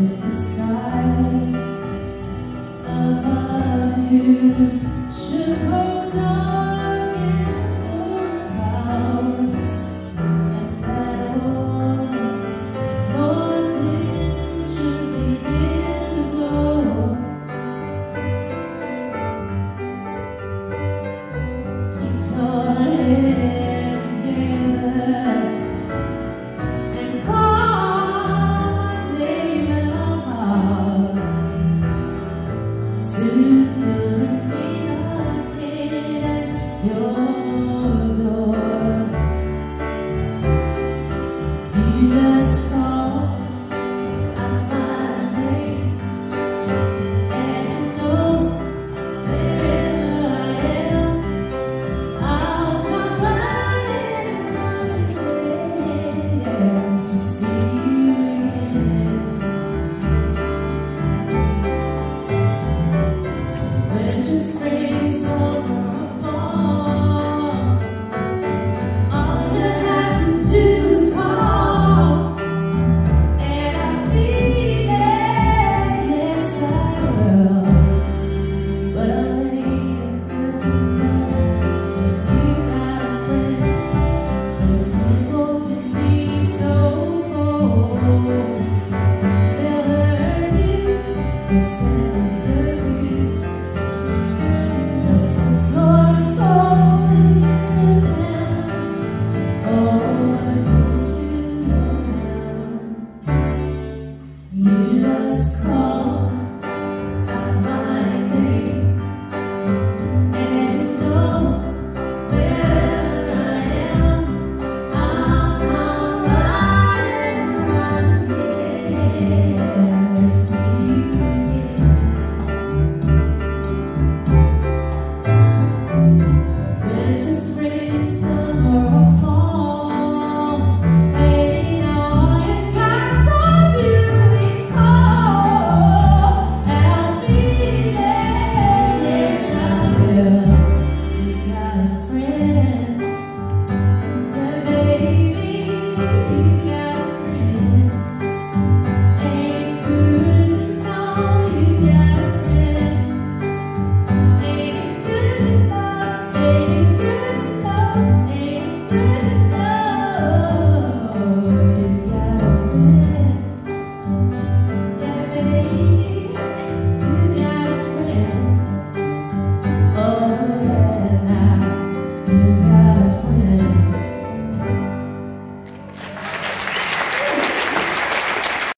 If the sky above you. Should grow dark